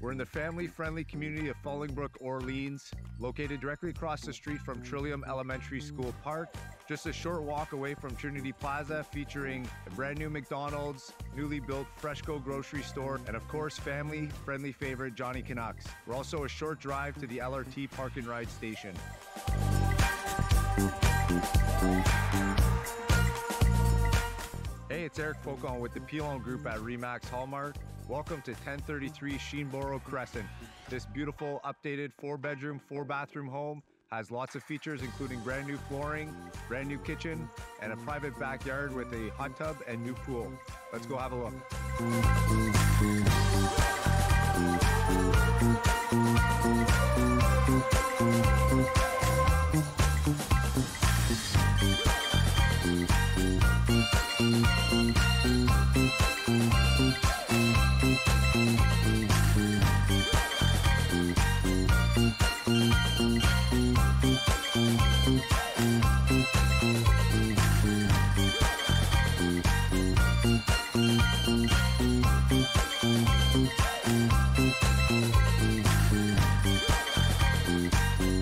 We're in the family friendly community of Fallingbrook, Orleans, located directly across the street from Trillium Elementary School Park. Just a short walk away from Trinity Plaza, featuring a brand new McDonald's, newly built Freshco grocery store, and of course, family friendly favorite Johnny Canucks. We're also a short drive to the LRT Park and Ride station. Hey, it's Eric Faucon with the Pilon Group at Remax Hallmark. Welcome to 1033 Sheenboro Crescent. This beautiful updated four bedroom, four bathroom home has lots of features including brand new flooring, brand new kitchen, and a private backyard with a hot tub and new pool. Let's go have a look. Música